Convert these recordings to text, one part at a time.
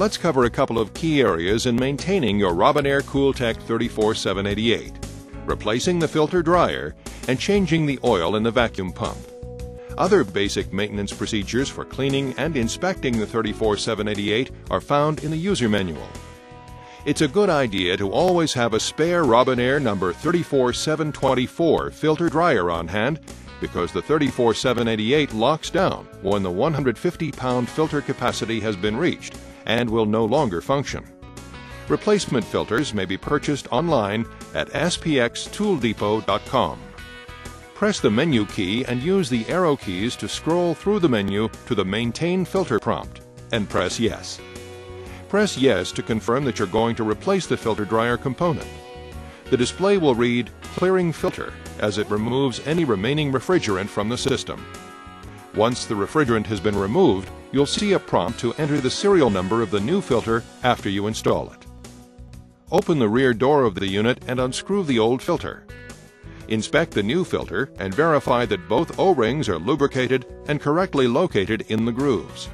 let's cover a couple of key areas in maintaining your Robinair Cooltech 34788, replacing the filter dryer and changing the oil in the vacuum pump. Other basic maintenance procedures for cleaning and inspecting the 34788 are found in the user manual. It's a good idea to always have a spare Robinair number 34724 filter dryer on hand because the 34788 locks down when the 150 pound filter capacity has been reached and will no longer function. Replacement filters may be purchased online at spxtooldepot.com. Press the menu key and use the arrow keys to scroll through the menu to the Maintain Filter prompt and press Yes. Press Yes to confirm that you're going to replace the filter dryer component. The display will read Clearing Filter as it removes any remaining refrigerant from the system. Once the refrigerant has been removed, you'll see a prompt to enter the serial number of the new filter after you install it. Open the rear door of the unit and unscrew the old filter. Inspect the new filter and verify that both O-rings are lubricated and correctly located in the grooves.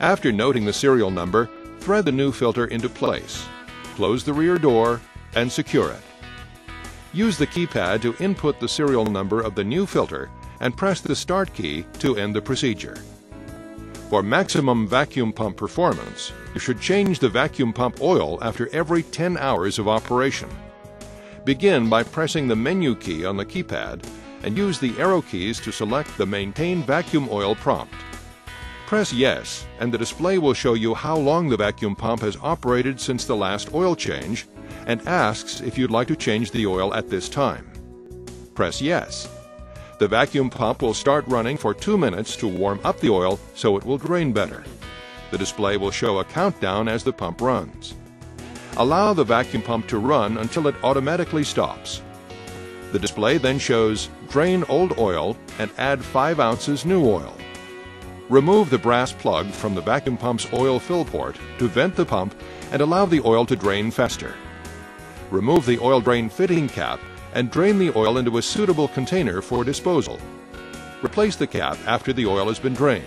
After noting the serial number, thread the new filter into place. Close the rear door and secure it. Use the keypad to input the serial number of the new filter and press the Start key to end the procedure. For maximum vacuum pump performance, you should change the vacuum pump oil after every 10 hours of operation. Begin by pressing the menu key on the keypad and use the arrow keys to select the Maintain Vacuum Oil prompt. Press Yes, and the display will show you how long the vacuum pump has operated since the last oil change and asks if you'd like to change the oil at this time. Press Yes. The vacuum pump will start running for two minutes to warm up the oil so it will drain better. The display will show a countdown as the pump runs. Allow the vacuum pump to run until it automatically stops. The display then shows drain old oil and add 5 ounces new oil. Remove the brass plug from the vacuum pump's oil fill port to vent the pump and allow the oil to drain faster. Remove the oil drain fitting cap and drain the oil into a suitable container for disposal. Replace the cap after the oil has been drained.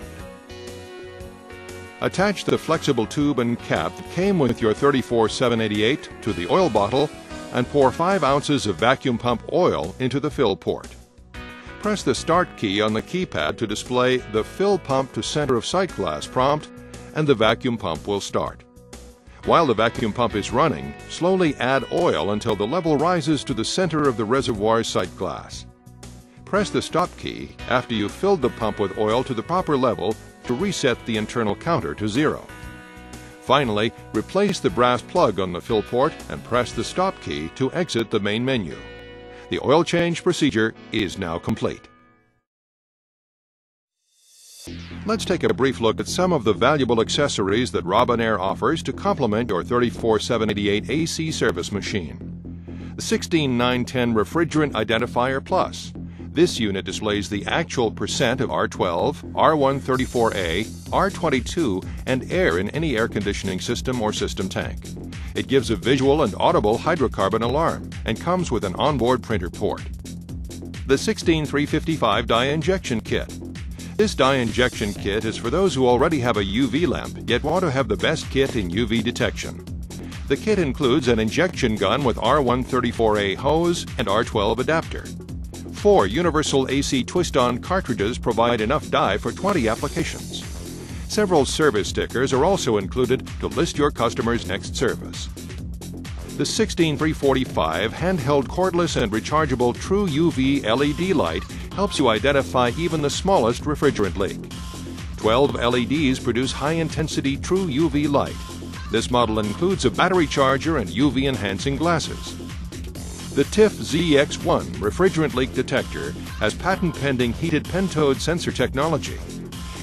Attach the flexible tube and cap that came with your 34788 to the oil bottle and pour 5 ounces of vacuum pump oil into the fill port. Press the Start key on the keypad to display the Fill Pump to Center of Sight Glass prompt and the vacuum pump will start. While the vacuum pump is running, slowly add oil until the level rises to the center of the reservoir sight glass. Press the stop key after you've filled the pump with oil to the proper level to reset the internal counter to zero. Finally, replace the brass plug on the fill port and press the stop key to exit the main menu. The oil change procedure is now complete. Let's take a brief look at some of the valuable accessories that Robinair offers to complement your 34788 AC service machine. The 16910 Refrigerant Identifier Plus. This unit displays the actual percent of R12, R134A, R22, and air in any air conditioning system or system tank. It gives a visual and audible hydrocarbon alarm and comes with an onboard printer port. The 16355 dye injection kit. This dye injection kit is for those who already have a UV lamp yet want to have the best kit in UV detection. The kit includes an injection gun with R134A hose and R12 adapter. Four universal AC twist-on cartridges provide enough dye for 20 applications. Several service stickers are also included to list your customer's next service. The 16345 handheld cordless and rechargeable True UV LED light helps you identify even the smallest refrigerant leak. 12 LEDs produce high-intensity True UV light. This model includes a battery charger and UV enhancing glasses. The TIF ZX1 refrigerant leak detector has patent-pending heated pentode sensor technology.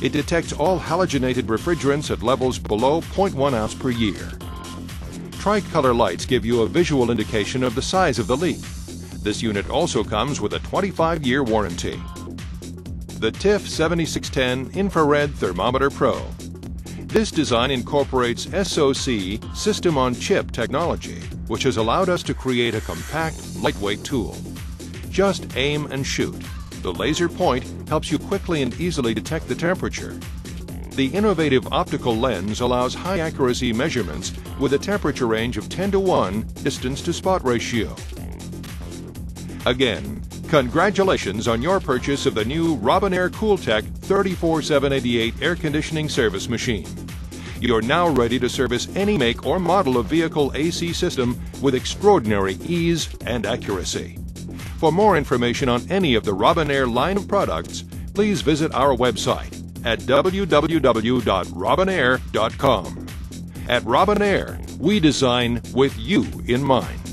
It detects all halogenated refrigerants at levels below 0.1 ounce per year. Tricolor lights give you a visual indication of the size of the leak. This unit also comes with a 25-year warranty. The TIF 7610 Infrared Thermometer Pro. This design incorporates SOC System on Chip technology, which has allowed us to create a compact, lightweight tool. Just aim and shoot. The laser point helps you quickly and easily detect the temperature. The innovative optical lens allows high accuracy measurements with a temperature range of 10 to 1 distance to spot ratio. Again, congratulations on your purchase of the new Robinair Cooltech 34788 air conditioning service machine. You're now ready to service any make or model of vehicle AC system with extraordinary ease and accuracy. For more information on any of the Robinair line of products, please visit our website at www.robinair.com. At Robinair, we design with you in mind.